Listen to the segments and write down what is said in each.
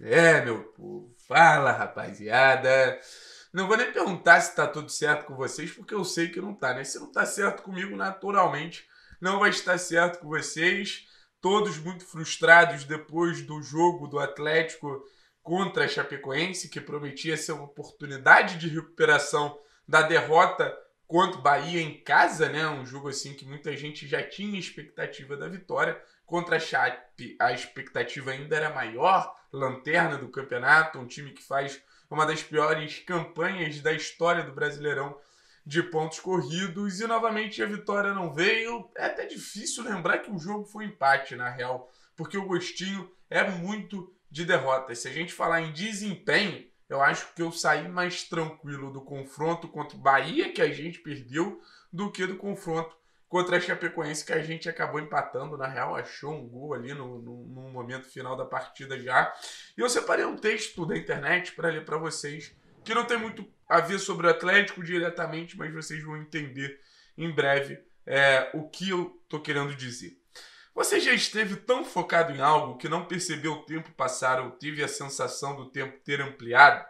É, meu povo. Fala, rapaziada. Não vou nem perguntar se tá tudo certo com vocês, porque eu sei que não tá, né? Se não tá certo comigo, naturalmente, não vai estar certo com vocês. Todos muito frustrados depois do jogo do Atlético contra a Chapecoense, que prometia ser uma oportunidade de recuperação da derrota contra o Bahia em casa, né? Um jogo assim que muita gente já tinha expectativa da vitória. Contra a Chape, a expectativa ainda era maior, lanterna do campeonato, um time que faz uma das piores campanhas da história do Brasileirão de pontos corridos e novamente a vitória não veio. É até difícil lembrar que o jogo foi empate, na real, porque o gostinho é muito de derrota. Se a gente falar em desempenho, eu acho que eu saí mais tranquilo do confronto contra o Bahia, que a gente perdeu, do que do confronto contra a Chapecoense, que a gente acabou empatando. Na real, achou um gol ali no, no, no momento final da partida já. E eu separei um texto da internet para ler para vocês, que não tem muito a ver sobre o Atlético diretamente, mas vocês vão entender em breve é, o que eu tô querendo dizer. Você já esteve tão focado em algo que não percebeu o tempo passar ou teve a sensação do tempo ter ampliado?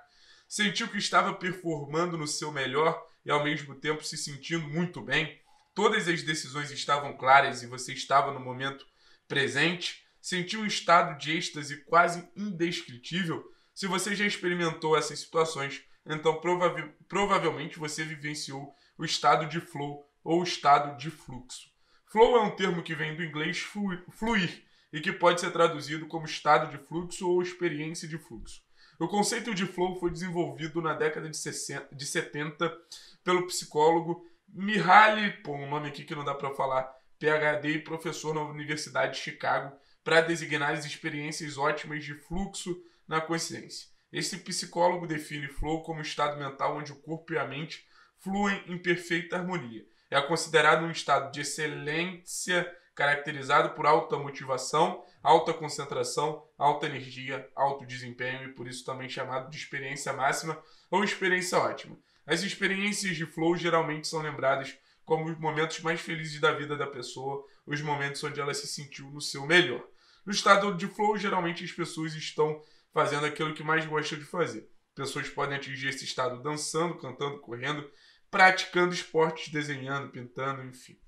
Sentiu que estava performando no seu melhor e ao mesmo tempo se sentindo muito bem? Todas as decisões estavam claras e você estava no momento presente? Sentiu um estado de êxtase quase indescritível? Se você já experimentou essas situações, então prova provavelmente você vivenciou o estado de flow ou o estado de fluxo. Flow é um termo que vem do inglês fluir e que pode ser traduzido como estado de fluxo ou experiência de fluxo. O conceito de flow foi desenvolvido na década de, 60, de 70 pelo psicólogo Mihaly, pô, um nome aqui que não dá para falar, PhD e professor na Universidade de Chicago, para designar as experiências ótimas de fluxo na consciência. Esse psicólogo define flow como estado mental onde o corpo e a mente fluem em perfeita harmonia é considerado um estado de excelência caracterizado por alta motivação, alta concentração, alta energia, alto desempenho e por isso também chamado de experiência máxima ou experiência ótima. As experiências de flow geralmente são lembradas como os momentos mais felizes da vida da pessoa, os momentos onde ela se sentiu no seu melhor. No estado de flow, geralmente as pessoas estão fazendo aquilo que mais gostam de fazer. Pessoas podem atingir esse estado dançando, cantando, correndo, praticando esportes, desenhando, pintando, enfim.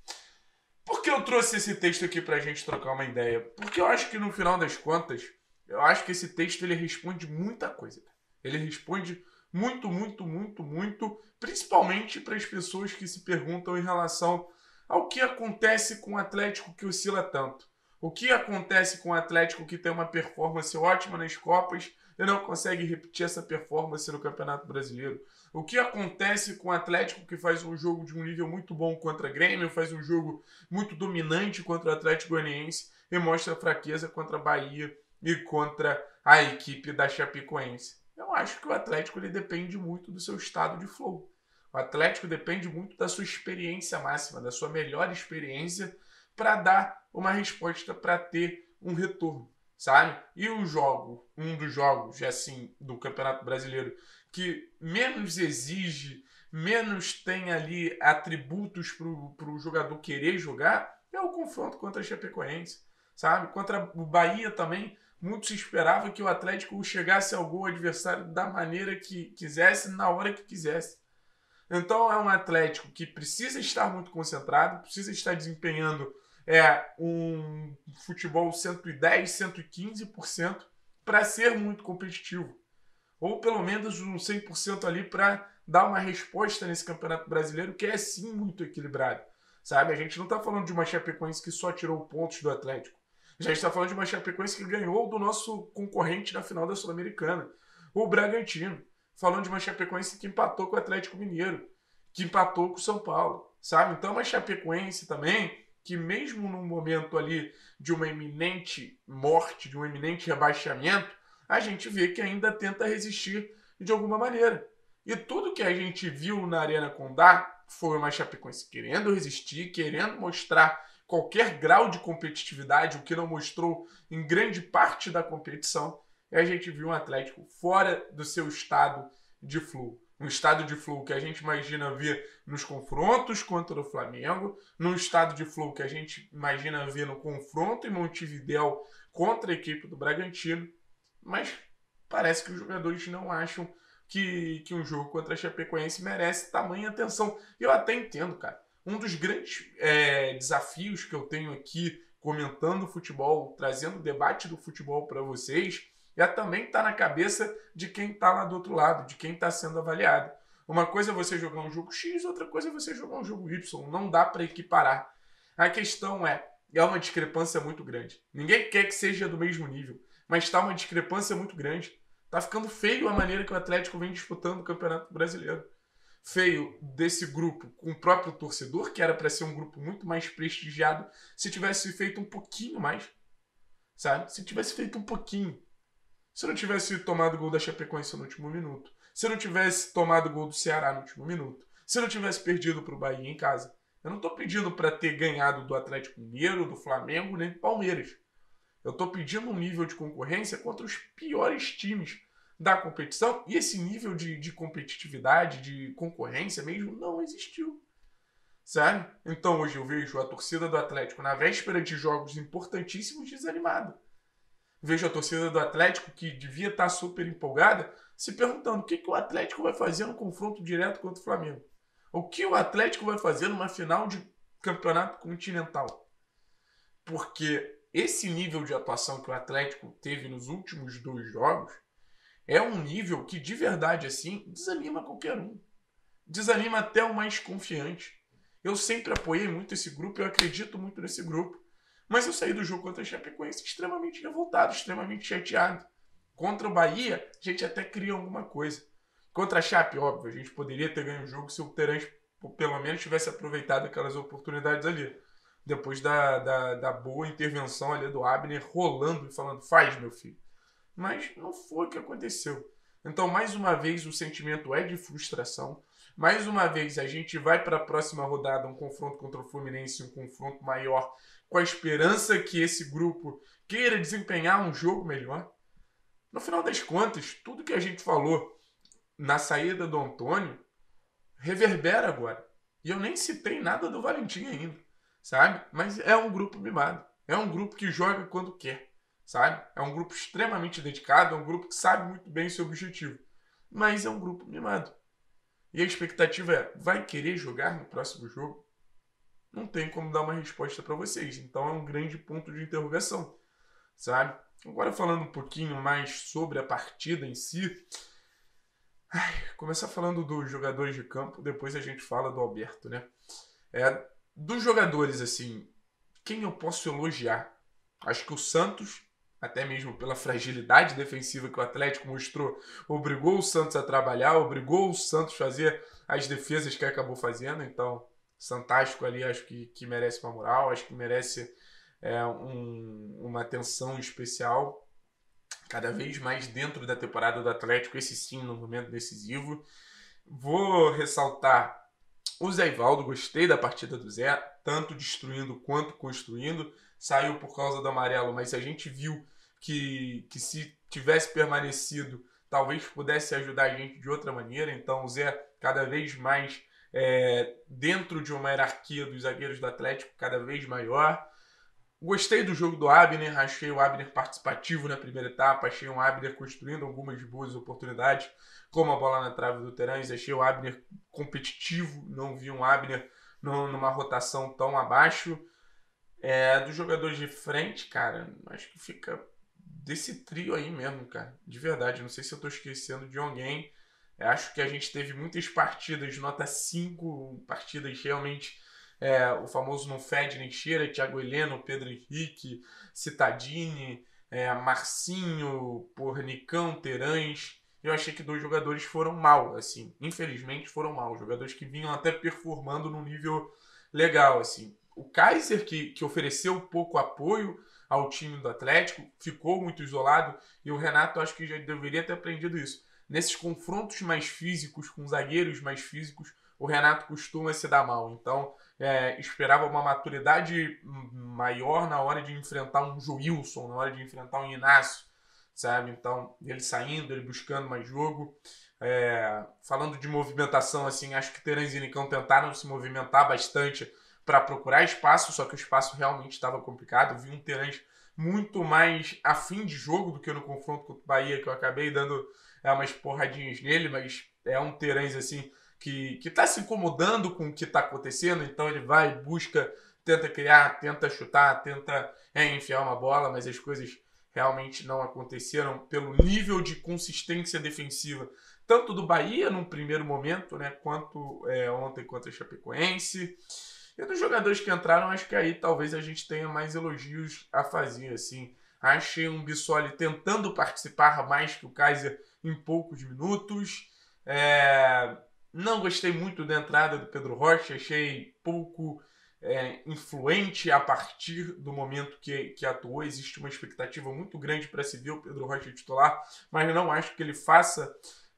Por que eu trouxe esse texto aqui para a gente trocar uma ideia? Porque eu acho que no final das contas, eu acho que esse texto ele responde muita coisa. Ele responde muito, muito, muito, muito, principalmente para as pessoas que se perguntam em relação ao que acontece com o Atlético que oscila tanto. O que acontece com o Atlético que tem uma performance ótima nas Copas e não consegue repetir essa performance no Campeonato Brasileiro? O que acontece com o Atlético que faz um jogo de um nível muito bom contra Grêmio, faz um jogo muito dominante contra o Atlético Goianiense e mostra fraqueza contra a Bahia e contra a equipe da Chapecoense? Eu acho que o Atlético ele depende muito do seu estado de flow. O Atlético depende muito da sua experiência máxima, da sua melhor experiência para dar uma resposta para ter um retorno, sabe? E o jogo, um dos jogos assim do Campeonato Brasileiro que menos exige, menos tem ali atributos para o jogador querer jogar, é o confronto contra a Chapecoense, sabe? Contra o Bahia também, muito se esperava que o Atlético chegasse ao gol adversário da maneira que quisesse, na hora que quisesse. Então é um Atlético que precisa estar muito concentrado, precisa estar desempenhando é, um futebol 110, 115% para ser muito competitivo ou pelo menos um 100% ali para dar uma resposta nesse Campeonato Brasileiro que é sim muito equilibrado. Sabe? A gente não está falando de uma Chapecoense que só tirou pontos do Atlético. Gente está falando de uma Chapecoense que ganhou do nosso concorrente na final da Sul-Americana, o Bragantino. Falando de uma Chapecoense que empatou com o Atlético Mineiro, que empatou com o São Paulo, sabe? Então, uma Chapecoense também que mesmo num momento ali de uma iminente morte, de um iminente rebaixamento, a gente vê que ainda tenta resistir de alguma maneira. E tudo que a gente viu na Arena Condá foi uma Chapecoense querendo resistir, querendo mostrar qualquer grau de competitividade, o que não mostrou em grande parte da competição. E a gente viu um Atlético fora do seu estado de fluxo. Um estado de flow que a gente imagina ver nos confrontos contra o Flamengo, num estado de flow que a gente imagina ver no confronto em Montevidéu contra a equipe do Bragantino, mas parece que os jogadores não acham que, que um jogo contra a Chapecoense merece tamanha atenção. Eu até entendo, cara. Um dos grandes é, desafios que eu tenho aqui comentando futebol, trazendo o debate do futebol para vocês, é também estar tá na cabeça de quem está lá do outro lado, de quem está sendo avaliado. Uma coisa é você jogar um jogo X, outra coisa é você jogar um jogo Y. Não dá para equiparar. A questão é, é uma discrepância muito grande. Ninguém quer que seja do mesmo nível, mas está uma discrepância muito grande. Tá ficando feio a maneira que o Atlético vem disputando o Campeonato Brasileiro. Feio desse grupo com o próprio torcedor, que era para ser um grupo muito mais prestigiado, se tivesse feito um pouquinho mais. Sabe? Se tivesse feito um pouquinho. Se não tivesse tomado o gol da Chapecoense no último minuto. Se não tivesse tomado o gol do Ceará no último minuto. Se não tivesse perdido para o Bahia em casa. Eu não estou pedindo para ter ganhado do Atlético Mineiro, do Flamengo, nem do Palmeiras. Eu estou pedindo um nível de concorrência contra os piores times da competição e esse nível de, de competitividade, de concorrência mesmo, não existiu. Sabe? Então hoje eu vejo a torcida do Atlético na véspera de jogos importantíssimos desanimada. Vejo a torcida do Atlético, que devia estar super empolgada, se perguntando o que, que o Atlético vai fazer no confronto direto contra o Flamengo. O que o Atlético vai fazer numa final de campeonato continental. Porque esse nível de atuação que o Atlético teve nos últimos dois jogos é um nível que, de verdade, assim, desanima qualquer um. Desanima até o mais confiante. Eu sempre apoiei muito esse grupo, eu acredito muito nesse grupo. Mas eu saí do jogo contra a Chapecoense extremamente revoltado, extremamente chateado. Contra o Bahia, a gente até cria alguma coisa. Contra a Chape, óbvio, a gente poderia ter ganho o jogo se o Terãs pelo menos tivesse aproveitado aquelas oportunidades ali depois da, da, da, boa intervenção ali do Abner rolando e falando, faz meu filho. Mas não foi o que aconteceu. Então, mais uma vez, o sentimento é de frustração. Mais uma vez, a gente vai para a próxima rodada, um confronto contra o Fluminense, um confronto maior, com a esperança que esse grupo queira desempenhar um jogo melhor. No final das contas, tudo que a gente falou na saída do Antônio reverbera agora. E eu nem citei nada do Valentim ainda sabe? Mas é um grupo mimado. É um grupo que joga quando quer, sabe? É um grupo extremamente dedicado, é um grupo que sabe muito bem seu objetivo. Mas é um grupo mimado. E a expectativa é: vai querer jogar no próximo jogo? Não tem como dar uma resposta para vocês. Então é um grande ponto de interrogação, sabe? Agora falando um pouquinho mais sobre a partida em si. Ai, começar falando dos jogadores de campo, depois a gente fala do Alberto, né? É, dos jogadores, assim, quem eu posso elogiar? Acho que o Santos, até mesmo pela fragilidade defensiva que o Atlético mostrou, obrigou o Santos a trabalhar, obrigou o Santos a fazer as defesas que acabou fazendo. Então, fantástico ali, acho que, que merece uma moral, acho que merece é, um, uma atenção especial. Cada vez mais dentro da temporada do Atlético, esse sim no momento decisivo. Vou ressaltar o Zé Ivaldo, gostei da partida do Zé, tanto destruindo quanto construindo. Saiu por causa do amarelo, mas a gente viu que, que se tivesse permanecido, talvez pudesse ajudar a gente de outra maneira. Então o Zé cada vez mais é, dentro de uma hierarquia dos zagueiros do Atlético, cada vez maior. Gostei do jogo do Abner, achei o Abner participativo na primeira etapa, achei o Abner construindo algumas boas oportunidades, como a bola na trave do Terãs, achei o Abner competitivo, não vi um Abner numa rotação tão abaixo. É, dos jogadores de frente, cara, acho que fica desse trio aí mesmo, cara, de verdade, não sei se eu tô esquecendo de alguém. acho que a gente teve muitas partidas, nota 5, partidas realmente é, o famoso não fede nem cheira, Thiago Heleno, Pedro Henrique, Citadini, é, Marcinho, Pornicão, Terãs. Eu achei que dois jogadores foram mal, assim, infelizmente foram mal. Jogadores que vinham até performando num nível legal, assim. O Kaiser, que, que ofereceu pouco apoio ao time do Atlético, ficou muito isolado e o Renato acho que já deveria ter aprendido isso. Nesses confrontos mais físicos, com zagueiros mais físicos, o Renato costuma se dar mal. Então, é, esperava uma maturidade maior na hora de enfrentar um Joilson, na hora de enfrentar um Inácio, sabe? Então, ele saindo, ele buscando mais jogo. É, falando de movimentação, assim, acho que Terence e Nicão tentaram se movimentar bastante para procurar espaço, só que o espaço realmente estava complicado. Vi um Terence muito mais afim de jogo do que no confronto contra o Bahia, que eu acabei dando é, umas porradinhas nele, mas é um Terãs assim que, que tá se incomodando com o que está acontecendo, então ele vai, busca, tenta criar, tenta chutar, tenta é, enfiar uma bola, mas as coisas realmente não aconteceram pelo nível de consistência defensiva, tanto do Bahia num primeiro momento, né, quanto é, ontem contra a Chapecoense. E dos jogadores que entraram, acho que aí talvez a gente tenha mais elogios a fazer, assim. Achei um Bissoli tentando participar mais que o Kaiser em poucos minutos. É... Não gostei muito da entrada do Pedro Rocha, achei pouco é, influente a partir do momento que, que atuou. Existe uma expectativa muito grande para se ver o Pedro Rocha titular, mas não acho que ele faça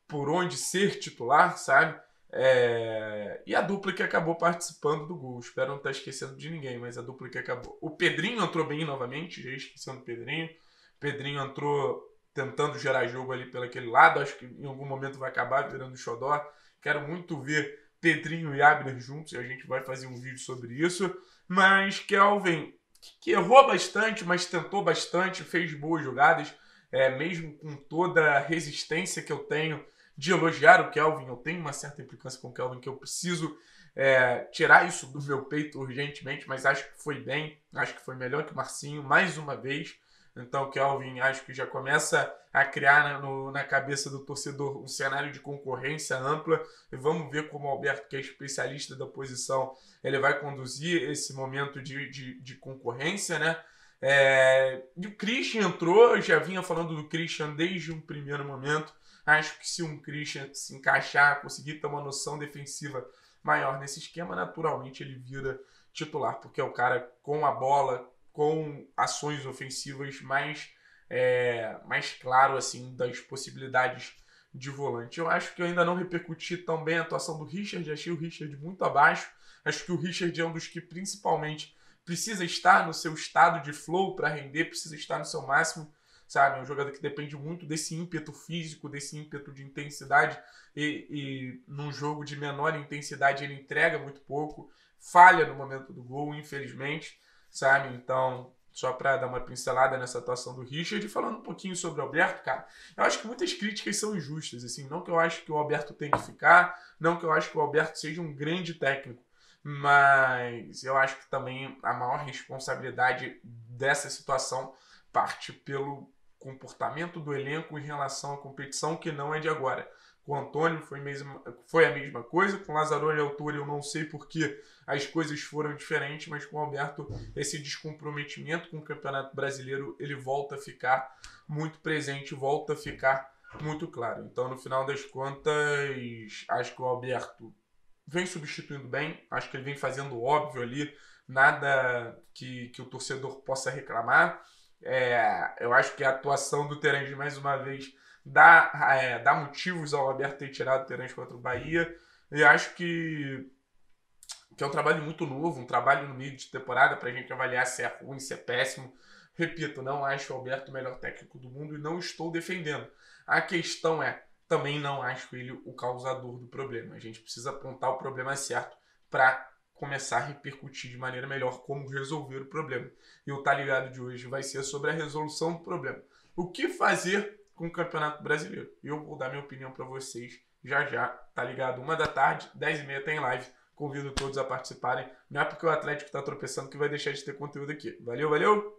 por onde ser titular, sabe? É... E a dupla que acabou participando do gol. Espero não estar esquecendo de ninguém, mas a dupla que acabou. O Pedrinho entrou bem novamente, já esquecendo o Pedrinho. Pedrinho entrou tentando gerar jogo ali pelo aquele lado. Acho que em algum momento vai acabar virando xodó. Quero muito ver Pedrinho e Abner juntos e a gente vai fazer um vídeo sobre isso. Mas Kelvin, que errou bastante, mas tentou bastante, fez boas jogadas, é, mesmo com toda a resistência que eu tenho de elogiar o Kelvin. Eu tenho uma certa implicância com o Kelvin que eu preciso é, tirar isso do meu peito urgentemente, mas acho que foi bem, acho que foi melhor que o Marcinho, mais uma vez. Então, o Kelvin acho que já começa a criar na, no, na cabeça do torcedor um cenário de concorrência ampla. E vamos ver como o Alberto, que é especialista da posição, ele vai conduzir esse momento de, de, de concorrência, né? É, e o Christian entrou, eu já vinha falando do Christian desde um primeiro momento. Acho que se um Christian se encaixar, conseguir ter uma noção defensiva maior nesse esquema, naturalmente ele vira titular, porque é o cara com a bola, com ações ofensivas mais, é, mais claro assim das possibilidades de volante. Eu acho que eu ainda não repercuti tão bem a atuação do Richard, achei o Richard muito abaixo. Acho que o Richard é um dos que principalmente precisa estar no seu estado de flow para render, precisa estar no seu máximo, sabe? É um jogador que depende muito desse ímpeto físico, desse ímpeto de intensidade e, e num jogo de menor intensidade ele entrega muito pouco, falha no momento do gol, infelizmente sabe? Então, só para dar uma pincelada nessa atuação do Richard, falando um pouquinho sobre o Alberto, cara, eu acho que muitas críticas são injustas, assim, não que eu acho que o Alberto tem que ficar, não que eu acho que o Alberto seja um grande técnico, mas eu acho que também a maior responsabilidade dessa situação parte pelo comportamento do elenco em relação à competição que não é de agora. Com o Antônio foi, foi a mesma coisa. Com o Lazzaroni e altura eu não sei porque as coisas foram diferentes, mas com o Alberto esse descomprometimento com o Campeonato Brasileiro ele volta a ficar muito presente, volta a ficar muito claro. Então, no final das contas, acho que o Alberto vem substituindo bem, acho que ele vem fazendo óbvio ali, nada que, que o torcedor possa reclamar. É, eu acho que a atuação do Terence mais uma vez dá, é, dá motivos ao Alberto ter tirado o Terence contra o Bahia. E acho que, que é um trabalho muito novo, um trabalho no meio de temporada para a gente avaliar se é ruim, se é péssimo. Repito, não acho o Alberto o melhor técnico do mundo e não estou defendendo. A questão é, também não acho ele o causador do problema. A gente precisa apontar o problema certo para começar a repercutir de maneira melhor como resolver o problema. E o Tá Ligado de hoje vai ser sobre a resolução do problema. O que fazer com o Campeonato Brasileiro. Eu vou dar minha opinião para vocês já já, tá ligado? Uma da tarde, 10 e meia tem live. Convido todos a participarem. Não é porque o Atlético está tropeçando que vai deixar de ter conteúdo aqui. Valeu, valeu!